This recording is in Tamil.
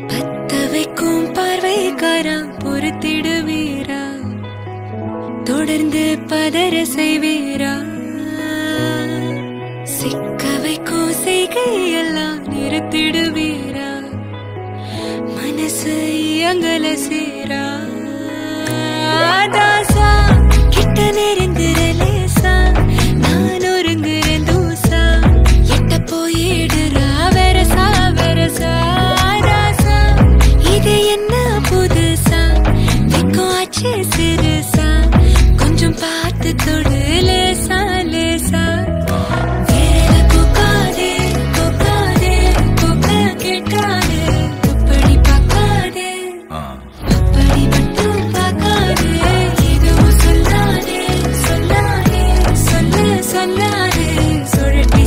பத்த வைக்கும் பார்வைக்காராம் பொறுத்திடுவீரா? தொடர்ந்து பதற செய்வீரா? சிக்க வைக்கும் செய்கையெல்லாம் நிறுத்திடுவீரா? மனசு அங்கல சீரா? சிறுசா கொஞ்சம் பார்த்து தொடு லேசா லேசா. சொல்லாதே சொல்லாதே சொல்ல சொல்லாதே.